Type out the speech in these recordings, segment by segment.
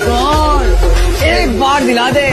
God एक बार दिला दे।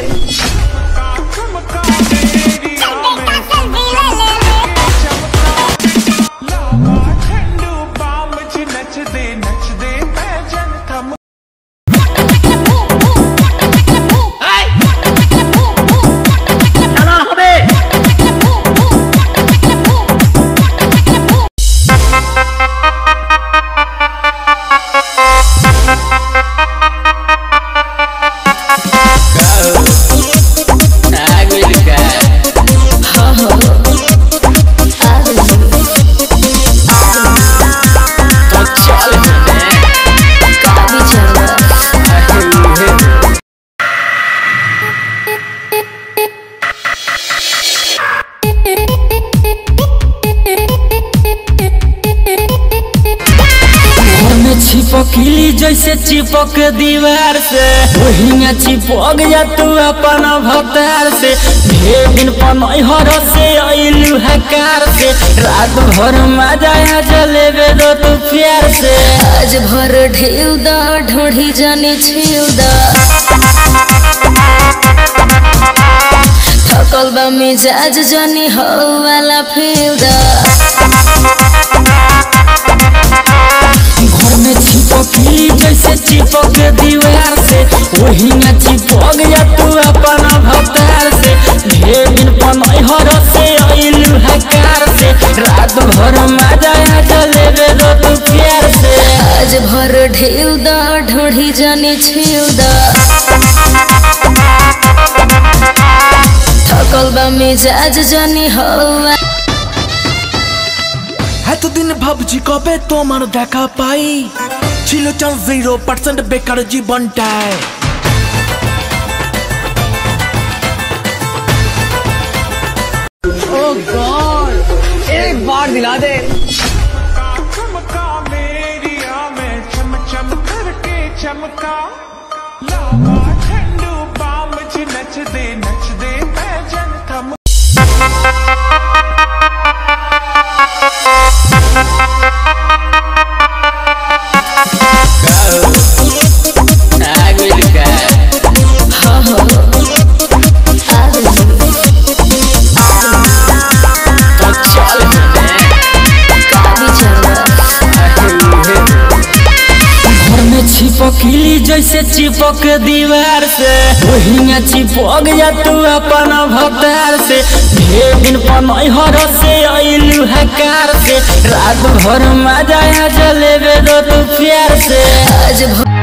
चिपकली जैसे चिपक दीवार से। वही चिपक जा तू अपन भतार से। ढेर दिन पनहर से अइलू हकार से। रात भर मज़ा जलेबे दो तू प्यार से। आज भर ढेउ दा, ढोढ़ी जाने छेउ दा। थकल बा मिजाज जाने हो वाला फेउ दा। चिपकली जैसे चिपक दीवार से, वही में चिपक जा तू अपन भतार से। ढेर पनहर से, अइलू हकार से। रात भर मज़ा जलेबे दो तू प्यार से। आज भर ढेउ दा ढोढ़ी जाने छेउ दा। थकल बा मिजाज जाने हो वाला এতদিন ভাবছি কবে তোমার দেখা পাই ছিল চান্স জিরো পার্সেন্ট বেকার জীবনটায় चमका मेरिया में चम चम करके चमका लावा चिपकली जैसे चिपक दीवार से। वही चिपक जा तू अपना भतार से। ढेर दिन पनहर से अइलू हकार से। रात भर मज़ा जलेबे दो तू प्यार से। आज भर